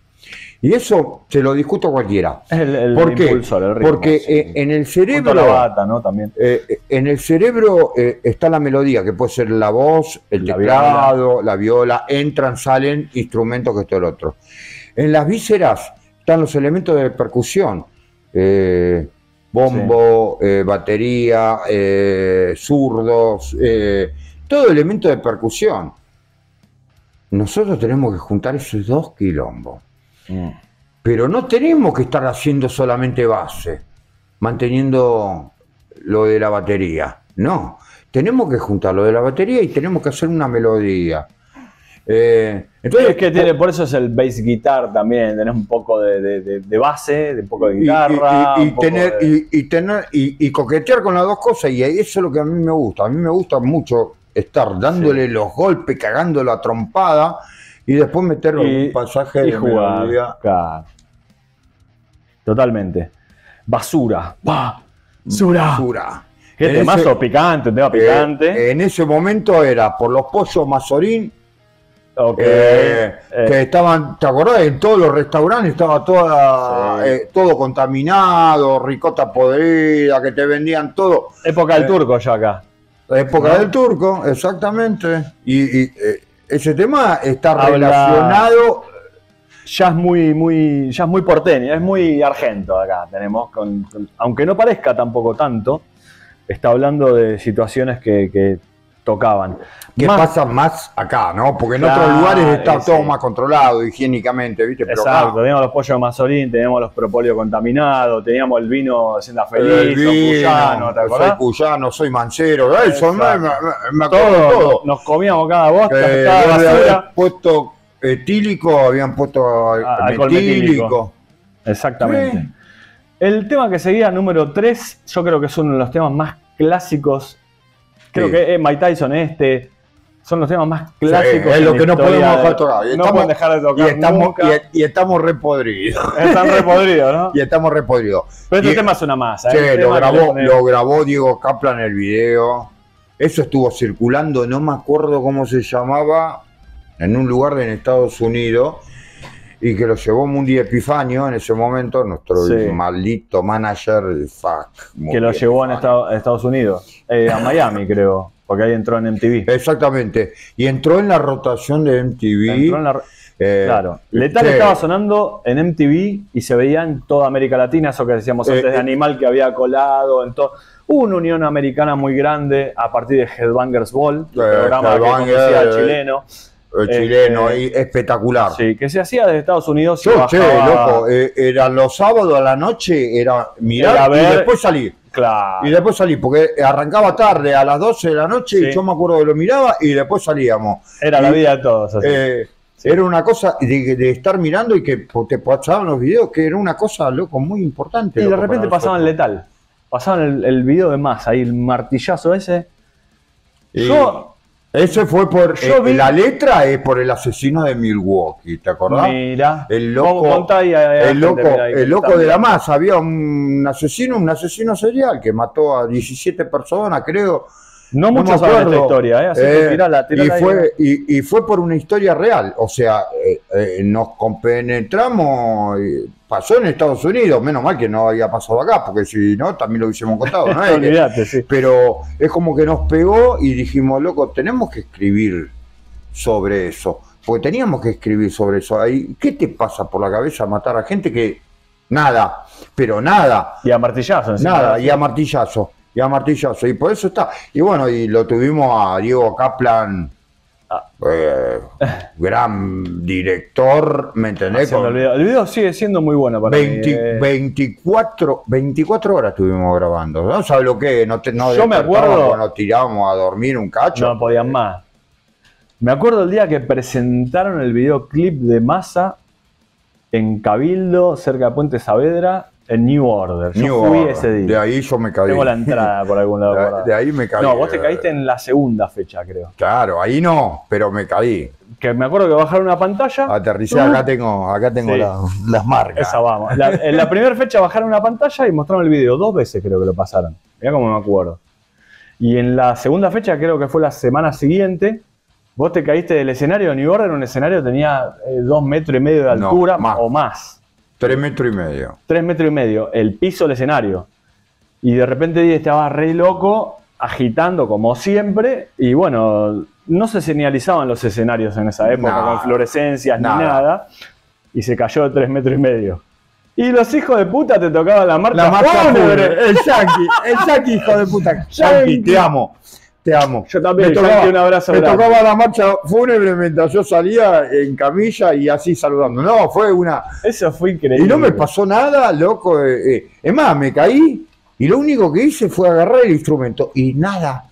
Y eso se lo discuto a cualquiera. Es el, el ¿Por qué? impulsor, el ritmo. Porque sí. eh, en el cerebro... la bata, ¿no? También. Eh, en el cerebro eh, está la melodía, que puede ser la voz, el La teclado, la viola, entran, salen instrumentos que esto el otro. En las vísceras están los elementos de percusión, eh, bombo, eh, batería, eh, zurdos, eh, todo elemento de percusión. Nosotros tenemos que juntar esos dos quilombos. Mm. Pero no tenemos que estar haciendo solamente base, manteniendo lo de la batería. No, tenemos que juntar lo de la batería y tenemos que hacer una melodía. Eh, entonces, es que tiene, por eso es el bass guitar también, tenés un poco de, de- de- de base, de un poco de guitarra. y- y un poco tener, de- y, y tener y, y coquetear con las dos cosas, y eso es lo que a mí me gusta. A mí me gusta mucho estar dándole los golpes, cagando la trompada, y después meter Y- un pasaje y de jugar. melodía. claro. Totalmente. Basura. Basura. Basura. Qué En temazo ese- picante, un tema Eh, picante. en ese momento era por los pollos Mazorín, Ok. eh, Eh, que estaban, ¿te acordás? En todos los restaurantes estaba toda, Sí. todo contaminado, ricota podrida, que te vendían todo. época del turco ya acá. La época ¿No? del turco, exactamente. Y, y, ese tema está Habla- relacionado. Ya es muy, muy, ya es muy porteño, es muy argento acá. Tenemos, con- con- aunque no parezca tampoco tanto, está hablando de situaciones que, que tocaban. que Más- pasa más acá, ¿no? Porque en Claro, otros lugares está sí. todo más controlado higiénicamente, ¿viste? Pero acá- Exacto, teníamos los pollos de Mazorín, teníamos los propóleo contaminados, teníamos el vino de Senda El Feliz, cuyanos, ¿te soy acordás? cuyano, soy mancero, eso, me, Exacto. me- me acuerdo Todo, nos comíamos cada bosta, Eh, cada basura. puesto etílico, habían puesto Ah, metílico. metílico. Exactamente. Sí. El tema que seguía, número 3, yo creo que es uno de los temas más clásicos. Creo Sí. que es Mike Tyson este. Son los temas más clásicos. es en lo que no podemos de- dejar de tocar. Y no estamos- dejar de Y tocar estamos, nunca. y, y estamos repodridos. Están repodridos, ¿no? Y estamos repodridos. Pero este y- tema es una masa. ¿eh? Sí, lo grabó, lo grabó Diego Kaplan en el video. Eso estuvo circulando, no me acuerdo cómo se llamaba, en un lugar en Estados Unidos. Y que lo llevó Mundi Epifanio en ese momento, nuestro Sí. maldito manager. Fuck, Mundi que lo llevó. Estados, a Estados Unidos. Eh, a Miami, creo. Porque ahí entró en MTV. Exactamente. Y entró en la rotación de MTV. Entró en la- eh, Claro. Letal sí. estaba sonando en MTV y se veía en toda América Latina, eso que decíamos Eh, antes de eh. Animal que había colado en todo. Hubo una unión americana muy grande a partir de Headbangers Ball, el Eh, programa que Headbanger, conducía el chileno. Este, chileno ahí, espectacular. Sí, que se hacía desde Estados Unidos. y Yo, che, loco, eh, eran los sábados a la noche, era mirar Era y ver- después salir. Claro. Y después salí, porque arrancaba tarde a las 12 de la noche Sí. y yo me acuerdo que lo miraba y después salíamos. Era la y- vida de todos. así. Eh, Era una cosa de, de estar mirando y que te pasaban los videos, que era una cosa, loco, muy importante. y de repente pasaban letal. Pasaban el, el video de más, ahí el martillazo ese. Y Yo, Ese fue por. Yo eh, vi- La letra es por el asesino de Milwaukee, ¿te acordás? mira, El loco, contá ahí a- a la el loco, mira ahí que el loco está de la masa. Había un asesino, un asesino serial que mató a 17 personas, creo. No muchos saben esta historia, ¿eh? Así que Eh, tirala, y, fue, y, y fue por una historia real. O sea, eh, eh, nos compenetramos. y pasó en Estados Unidos. Menos mal que no había pasado acá, porque si no, también lo hubiésemos contado. ¿no? Olvídate, sí. pero es como que nos pegó y dijimos, loco, tenemos que escribir sobre eso. Porque teníamos que escribir sobre eso. Ahí, ¿Qué te pasa por la cabeza matar a gente que nada, pero nada, Y a martillazo. nada, y a martillazo, y a martillazo. Y por eso está. Y bueno, y lo tuvimos a Diego Kaplan, eh, gran director, ¿me entendés? Con el, video. El video sigue siendo muy bueno para 20 mí. eh. 24, 24 horas estuvimos grabando. No sabes lo que no, te, no Yo me acuerdo- cuando nos tirábamos a dormir un cacho. No podían más. Me acuerdo el día que presentaron el videoclip de Massa en Cabildo, cerca de Puente Saavedra, en New Order. Yo New fui Order. ese día. De ahí yo me caí. Tengo la entrada por algún lado. De- de ahí me caí. No, vos te caíste en la segunda fecha, creo. Claro, ahí no, pero me caí. Que me acuerdo que bajaron una pantalla. Aterricé, acá tengo, acá tengo Sí. la- las marcas. Esa vamos. La- en la primera fecha bajaron una pantalla y mostraron el video. Dos veces creo que lo pasaron. Mirá cómo me acuerdo. Y en la segunda fecha, creo que fue la semana siguiente, vos te caíste del escenario. New Order, un escenario tenía eh, dos metros y medio de No, altura más. o más. Tres metros y medio. Tres metros y medio, el piso del escenario. Y de repente estaba re loco, agitando como siempre. Y bueno, no se señalizaban los escenarios en esa época con fluorescencias Nada. ni nada. Y se cayó de tres metros y medio. Y los hijos de puta te tocaban la marcha, La fúnebre. fúnebre. El Yankee, el Yankee, hijo de puta. Yankee, te amo. Te amo. Yo también, Me tocaba, un abrazo me grande. tocaba la marcha fúnebre mientras yo salía en camilla y así saludando. No, fue una. Eso fue increíble. Y no me pasó nada, loco. eh, eh. Es más, me caí y lo único que hice fue agarrar el instrumento y nada.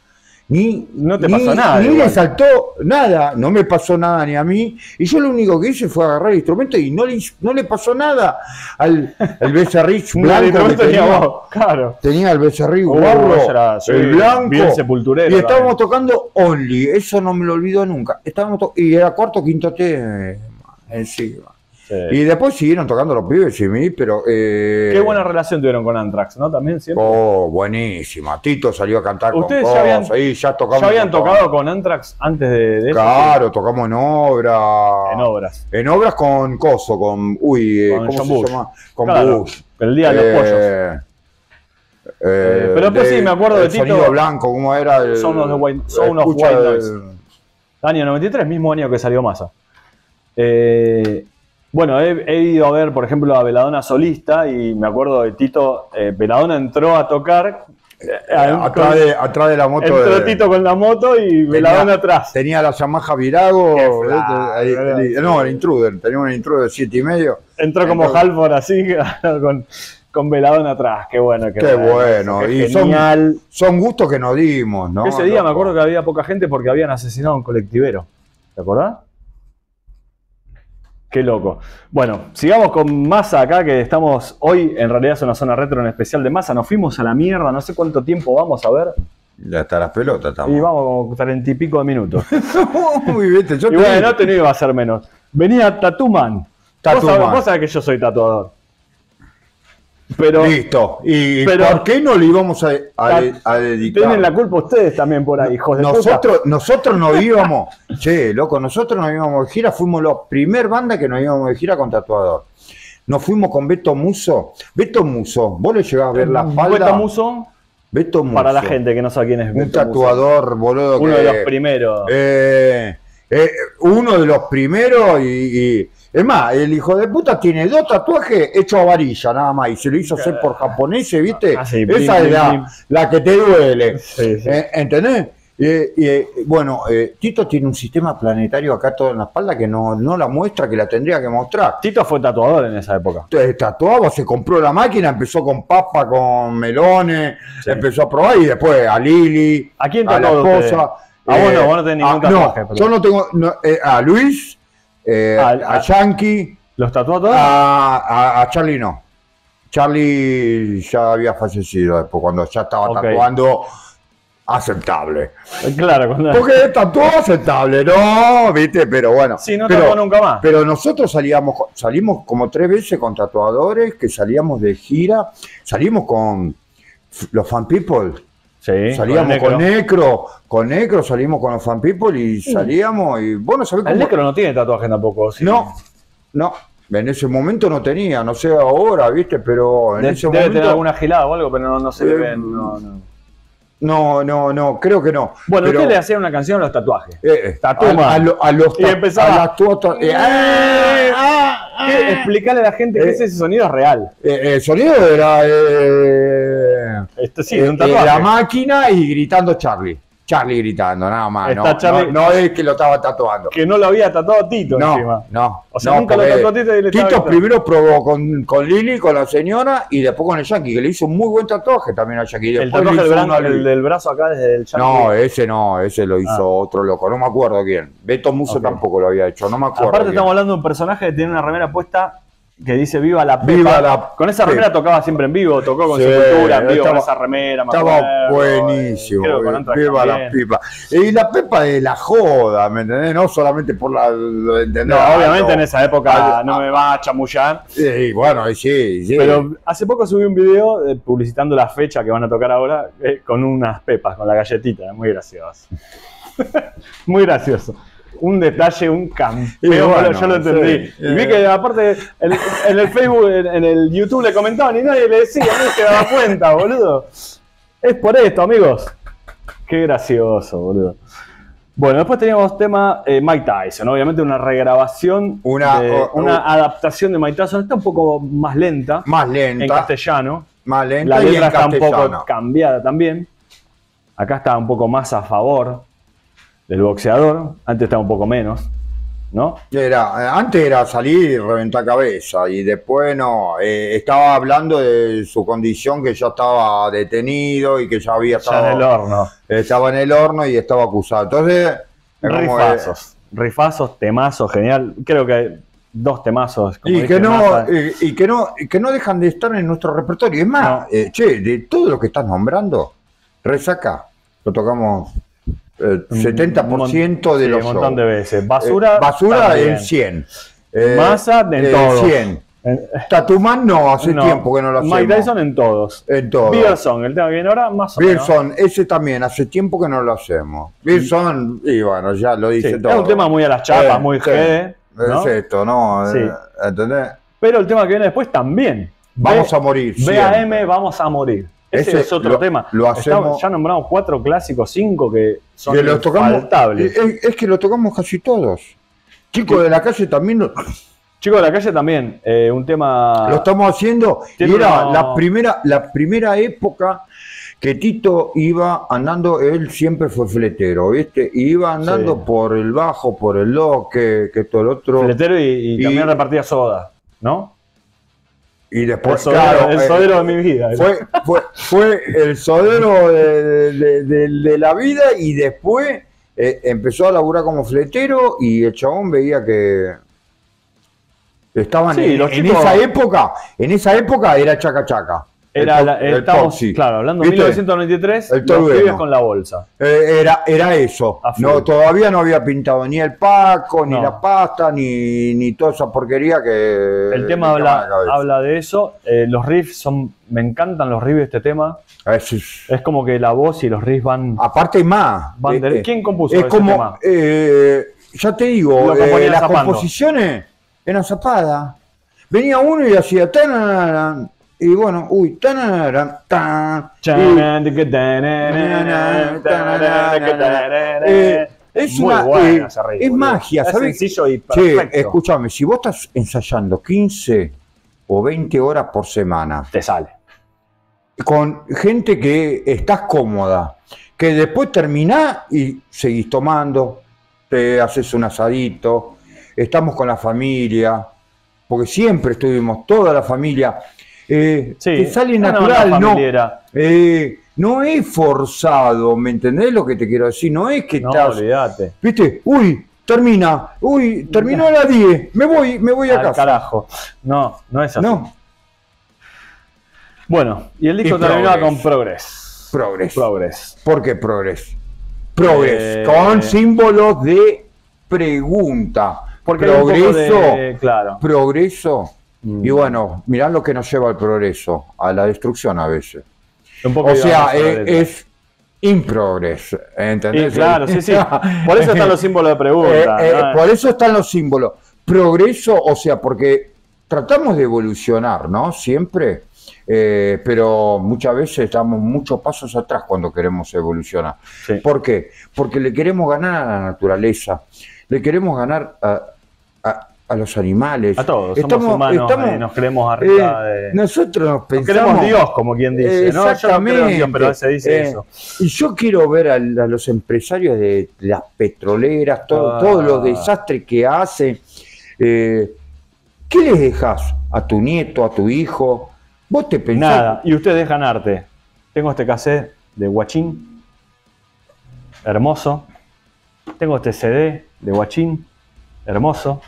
Ni, No te ni- pasó nada, Ni igual. le saltó nada, no me pasó nada ni a mí. Y yo lo único que hice fue agarrar el instrumento y no le, no le pasó nada al el becerrich No, blanco. que tenía tenía. vos, claro. Tenía el becerril Uh, guarro, el blanco. bien sepulturero y estábamos también. tocando Only, eso no me lo olvido nunca. Estábamos y era cuarto, quinto tema encima. Sí. Y después siguieron tocando los pibes y mí, pero. eh, Qué buena relación tuvieron con Anthrax, ¿no? También siempre. Oh, buenísima. Tito salió a cantar con Ustedes ya cosas, habían- ya. ¿Ya habían con tocado con Anthrax antes de, de eso? Claro, tocamos en obra. En obras. En obras con Coso, con. Uy, eh, Con ¿cómo John se Bush. llama? Con Claro, Bush. El día de los pollos. Eh, eh, pero después sí, me acuerdo de Tito. Sonido blanco, ¿cómo era? El, Son of White- Son of White Noise. Año 93, mismo año que salió Massa. Eh, bueno, he, he ido a ver, por ejemplo, a Veladona solista y me acuerdo de Tito. eh, Veladona entró a tocar. eh, Eh, atrás, de, atrás de la moto. entró de- Tito con la moto y Veladona atrás. Tenía la Yamaha Virago. No, el intruder. Tenía un intruder de siete y medio. Entró como Entonces- Halford así, con, con Veladona atrás. Qué bueno. Qué bueno, Qué y son- genial. Son gustos que nos dimos, ¿no? Ese día me acuerdo que había poca gente porque habían asesinado a un colectivero. ¿Te acordás? Qué loco. Bueno, sigamos con Massa acá, que estamos hoy, en realidad es una zona retro en especial de Massa. Nos fuimos a la mierda, no sé cuánto tiempo vamos a ver. Ya está las pelotas, estamos. Y vamos como treinta y pico de minutos. Muy bien, yo y te bueno, no te iba a ser menos. Venía Tatuman. Tattoo vos, sabés, Man. vos sabés que yo soy tatuador. Pero Listo. ¿Y Pero- por qué no le íbamos a, a, dedicar? tienen la culpa ustedes también por ahí, hijos de puta. Nosotros, nosotros nos íbamos, che, loco, nosotros nos íbamos de gira, fuimos la primer banda que nos íbamos de gira con tatuador. Nos fuimos con Beto Muso. Beto Muso, vos le llegás a ver la espalda. Beto Muso, Beto Muso. para la gente que no sabe quién es Un Beto Muso. tatuador, boludo. Uno que- de los primeros. Eh, eh, uno de los primeros y, y- es más, el hijo de puta tiene dos tatuajes hechos a varilla nada más y se lo hizo hacer por japoneses, ¿viste? Ah, sí, Esa es la, que te duele. Sí, sí. Eh, ¿Entendés? Eh, y, eh, bueno, eh, Tito tiene un sistema planetario acá todo en la espalda que no, no la muestra, que la tendría que mostrar. Tito fue tatuador en esa época. Tatuaba, se compró la máquina, empezó con papa, con melones, Sí. empezó a probar y después a Lili, ¿A quién a la esposa. Ah, vos no, vos no tenés ningún ah, tatuaje, No, pero- yo no tengo. no, eh, a Luis, eh, a a- Yankee, ¿Los tatuó todos? a, Charlie no. Charlie ya había fallecido después, cuando ya estaba tatuando aceptable. claro, cuando... Porque tatuó aceptable, ¿no? ¿Viste? Pero bueno. Sí, no pero, tatuó nunca más. pero nosotros salíamos, salimos como tres veces con tatuadores, que salíamos de gira, salimos con los fan people. Sí, Salíamos el con Necro. Necro, con Necro salimos con los fan people y salíamos y vos no sabés El cómo. Necro no tiene tatuaje tampoco. ¿sí? No, no, en ese momento no tenía, no sé ahora, viste, pero en De- ese debe momento. tener alguna gelada o algo, pero no, no se le Eh, ven. No, no. No, no, no, creo que no. Bueno, pero, usted le hacía una canción a los tatuajes. eh, eh, Tatuma. a, a lo- a los Y ta- empezaba- a las tuotas- eh, ah, ah, ¿Qué? ah. Explicarle a la gente que Eh. ese sonido es real. Eh, el sonido era eh, sí, eh, es un eh, tatuaje. la máquina y gritando Charlie. Charlie gritando, nada más. Está No, Charlie- no, no es que lo estaba tatuando. Que no lo había tatuado Tito No, encima. no. O sea, no, nunca lo tatuó Tito y le Tito primero probó con, con Lili, con la señora, y después con el Yankee, que le hizo un muy buen tatuaje también a Yankee. El tatuaje del, hizo el brazo acá desde el Yankee. No, ese no, ese lo hizo Ah. otro loco, no me acuerdo quién. Beto Muso tampoco lo había hecho, no me acuerdo. Aparte quién. estamos hablando de un personaje que tiene una remera puesta que dice Viva la Pepa. Viva la con esa Pepa. remera tocaba siempre en vivo, tocó con Sí, Sepultura en vivo con estaba- esa remera. me Estaba acuerdo, buenísimo. con Viva la pipa. Y la pepa de la joda, ¿me entendés? No solamente por la. lo- ¿entendés? No, obviamente en esa época no me va a chamullar. Sí, bueno, sí, sí. Pero hace poco subí un video eh, publicitando la fecha que van a tocar ahora eh, con unas pepas, con la galletita. Muy gracioso. Muy gracioso. Un detalle, un campeón, bueno, yo lo entendí. sí, y vi eh. que aparte en, en el Facebook, en, en el YouTube le comentaban y nadie le decía, nadie se daba cuenta, boludo. Es por esto, amigos. Qué gracioso, boludo. Bueno, después teníamos tema eh, Mike Tyson, obviamente una regrabación, Una- de- o- una o- adaptación de Mike Tyson, está un poco más lenta más en lenta. castellano. Más lenta La y letra en está un poco cambiada también. Acá está un poco más a favor del boxeador. Antes estaba un poco menos, ¿no? Era, eh, antes era salir y reventar cabeza y después no, eh, estaba hablando de su condición que ya estaba detenido y que ya había Ya estado, en el horno. estaba en el horno y estaba acusado. Entonces, es como, eh, Rifazos. Rifazos, temazos, genial. Creo que hay dos temazos. como y que no, y, y que no, y que no dejan de estar en nuestro repertorio. Es más, No. eh, che, de todo lo que estás nombrando, resaca, lo tocamos eh, Un 70% de sí, los un montón shows. de veces. Basura. Eh, basura también. en 100. Eh, Massa en eh, todos. 100. En- Tatumán no, hace no. tiempo que no lo hacemos. Mike Tyson en todos. En todo. Beerson, el tema que viene ahora, más o menos. Wilson, ese también, hace tiempo que no lo hacemos. Wilson, y bueno, ya lo Sí, dice es todo. un tema muy a las chapas, Eh, muy sí. ¿no? Es esto, ¿no? Sí. Eh, ¿Entendés? Pero el tema que viene después también. Vamos B- a morir. BAM, vamos a morir. Ese, Ese es otro lo- tema. lo Estamos- hacemos- ya nombramos cuatro clásicos, cinco que son Que tocamos, infaltables. es, es que lo tocamos casi todos. Chicos de la calle también lo, Chicos de la calle también, eh, un tema. lo estamos haciendo. Y era la primera, la primera época que Tito iba andando, él siempre fue fletero, ¿viste? Y iba andando Sí. por el bajo, por el lo, que, que todo el otro. Fletero y, y Y- también repartía soda, ¿no? Y El después, sodero, claro, el eh, sodero de mi vida. fue, fue, fue el sodero de, de- de- de la vida y después eh, empezó a laburar como fletero y el chabón veía que estaban Sí, en, los en chicos- esa época, en esa época era chaca chaca. Era el, el estamos, claro, hablando de ¿Viste? 1993, El los pibes con la bolsa. Eh, era, era eso. No, todavía no había pintado ni el Paco, ni No. la pasta, ni, ni toda esa porquería que. El tema habla, habla de eso. Eh, los riffs son. Me encantan los riffs de este tema. Veces- Es como que la voz y los riffs van. Aparte más. van de- eh, ¿Quién compuso es ese como, tema? eh, ya te digo, las zapando. composiciones eran zapadas. Venía uno y hacía tan y bueno, uy, tan tan Eh, es Muy una bueno eh, es boludo. magia, Es ¿sabes? sencillo y Che, perfecto. escúchame, si vos estás ensayando 15 o 20 horas por semana Te sale. con gente que estás cómoda, que después terminás y seguís tomando, te haces un asadito, estamos con la familia, porque siempre estuvimos, toda la familia. Eh, Sí, te sale una natural, no, eh, no es forzado, ¿me entendés lo que te quiero decir? No es que No, estás, viste, uy, termina, uy, terminó a las 10, me voy, me voy a Al casa. carajo. No, no es así. No, Bueno, y el disco Y terminaba Progress. con Progress. progres. Progress. ¿Por qué progres? Progres, Eh, con símbolos de pregunta. Porque progreso, de- claro. progreso. Mm. Y bueno, mirá lo que nos lleva al progreso, a la destrucción a veces. Un poco O sea, la eh, es improgress, Y ¿entendés? claro, sí, sí. Por eso están los símbolos de pregunta. Eh, eh, ¿no? por eso están los símbolos. Progreso, o sea, porque tratamos de evolucionar, ¿no? Siempre, eh, pero muchas veces estamos muchos pasos atrás cuando queremos evolucionar. Sí. ¿Por qué? Porque le queremos ganar a la naturaleza, le queremos ganar a, a- los animales. A todos, Estamos- somos humanos estamos- y nos creemos arriba eh, de... Nosotros nos Nos pensamos... queremos Dios, como quien dice, ¿no? Yo no creo en Dios, Exactamente. pero se dice Eh, eso. Y yo quiero ver a, a los empresarios de las petroleras, todo- Ah. todos los desastres que hacen. Eh, ¿Qué les dejas a tu nieto, a tu hijo? Vos te pensás. Nada, y ustedes dejan arte. Tengo este cassette de Guachín, hermoso. Tengo este CD de Guachín, hermoso.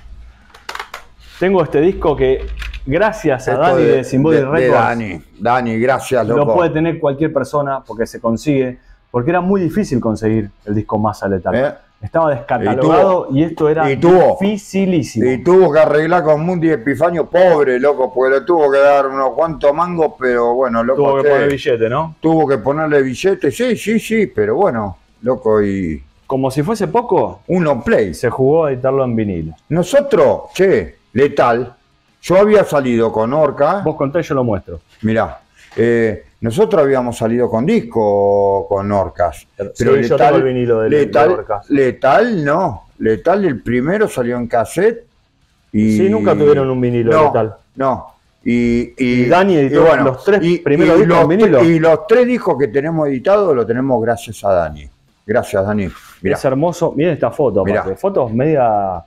Tengo este disco que gracias a Esto Dani de, de- de Records, Dani, Dani, gracias, lo loco. puede tener cualquier persona porque se consigue, porque era muy difícil conseguir el disco Masa Letal. ¿Eh? Estaba descatalogado y, esto era y tuvo- dificilísimo. Y tuvo que arreglar con Mundi Epifanio, pobre, loco, porque le tuvo que dar unos cuantos mangos, pero bueno, loco. Tuvo que ¿qué? poner billete, ¿no? Tuvo que ponerle billetes, sí, sí, sí, pero bueno, loco, y Como si fuese poco, uno play. se jugó a editarlo en vinilo. Nosotros, che, letal, yo había salido con Orca, Vos conté, yo lo muestro. mirá, eh, nosotros habíamos salido con disco con Orcas, Pero- yo letal, tengo el vinilo de- de letal, Orcas. letal no, letal el primero salió en cassette y Sí, nunca tuvieron un vinilo no, letal. No. Y, y, Y Dani editó los tres primeros discos los en vinilo. tre- Y los tres discos que tenemos editados los tenemos gracias a Dani. Gracias, Dani. Mirá. Es hermoso. Miren esta foto, Mirá. Fotos media.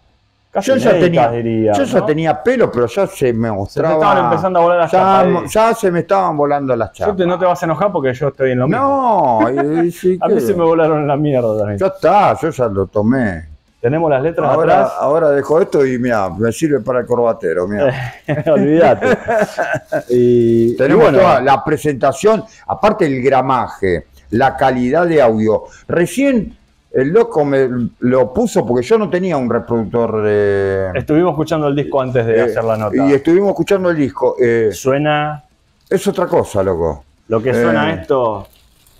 Casi Yo ya tenía, diría. yo ya tenía pelo, pero ya se me Se te mostraba. estaban empezando a volar las ya, chapas. ya se me estaban volando las Yo chapas. te- no te vas a enojar porque yo estoy en lo mismo. No, sí A mí se me volaron la mierda también. ya está, yo ya lo tomé. Tenemos las letras Ahora, atrás. ahora dejo esto y mira, me sirve para el corbatero. Mira. Olvídate. Y, y Tenemos bueno, toda la presentación, aparte el gramaje, la calidad de audio. Recién el loco me lo puso porque yo no tenía un reproductor de. estuvimos escuchando el disco antes de eh, hacer la nota. Y estuvimos escuchando el disco. eh, Suena. es otra cosa, loco. Lo que suena Eh, esto.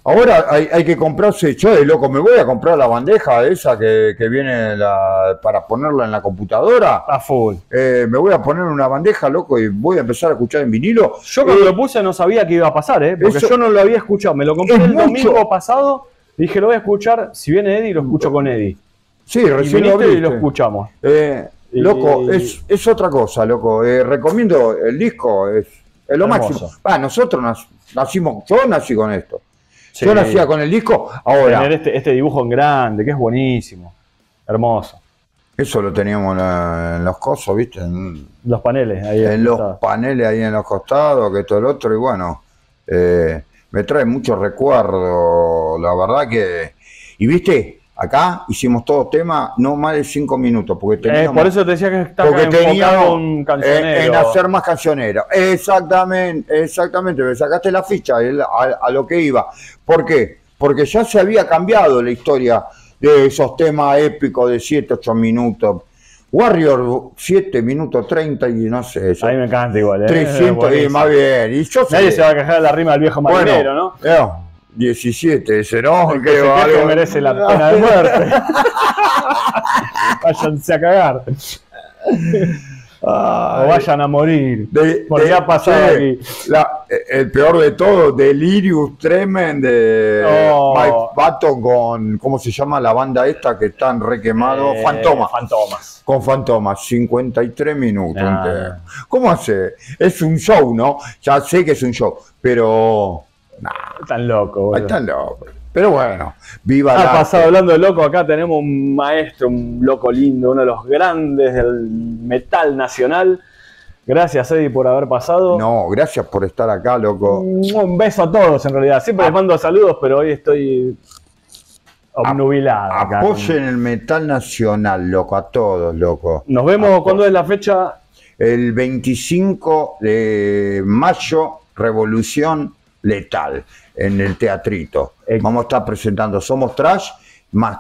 Ahora hay, hay que comprarse, de loco, me voy a comprar la bandeja esa que, que viene la- para ponerla en la computadora. A full. Eh, me voy a poner una bandeja, loco, y voy a empezar a escuchar en vinilo. Yo cuando Eh, lo puse no sabía que iba a pasar, ¿eh? Porque eso- yo no lo había escuchado. Me lo compré el mucho. domingo pasado. Dije, lo voy a escuchar. Si viene Eddie, lo escucho con Eddie. sí, Y recién lo viniste y lo escuchamos. Eh, Y- loco, es, es otra cosa, loco. Eh, recomiendo el disco, es, es lo Hermoso. máximo. Ah, nosotros nac- nacimos, yo nací con esto. Sí. Yo nacía con el disco, ahora, Tener este, este dibujo en grande, que es buenísimo. Hermoso. eso lo teníamos en, en los cosos, ¿viste? En, Los paneles ahí. en los está. paneles ahí en los costados, que todo el otro, y bueno, eh, me trae muchos recuerdos, la verdad que... Y viste, acá hicimos todo tema, no más de cinco minutos, porque Eh, teníamos... por eso te decía que enfocado cancionero. en, en hacer más cancioneros. Exactamente, exactamente. Me sacaste la ficha el- a, a lo que iba. ¿Por qué? Porque ya se había cambiado la historia de esos temas épicos de 7, 8 minutos. Warrior 7 minutos 30 y no sé, eso. A mí me encanta igual, ¿eh? 300 y más bien. Y yo sé- Nadie se va a quejar de la rima del viejo marinero, ¿no? eh, 17 ese, ¿no? El Que que queje merece la pena de muerte. Váyanse a cagar. Ay. O vayan a morir. De- Porque de- ha pasado che, aquí. la- eh, el peor de todo, Delirious Tremend de Oh. Mike Patton con, ¿cómo se llama la banda esta que están requemados? Eh, Fantoma. Fantomas. Con Fantoma, 53 minutos. Ah. ¿Cómo hace? Es un show, ¿no? Ya sé que es un show, pero... Nah, Tan loco, boludo. ahí están locos. Pero bueno, viva Ha pasado hablando de loco, acá tenemos un maestro, un loco lindo, uno de los grandes del metal nacional. Gracias, Eddie, por haber pasado. No, gracias por estar acá, loco. Un beso a todos, en realidad. Siempre les mando saludos, pero hoy estoy obnubilado. acá. Apoyen el metal nacional, loco, a todos, loco. Nos vemos cuando es la fecha. El 25 de mayo, Revolución Letal, en el teatrito. Eh. Vamos a estar presentando Somos Trash, más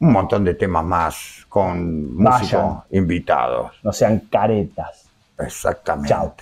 un montón de temas más con músicos invitados. No sean caretas. Exactamente. Chao.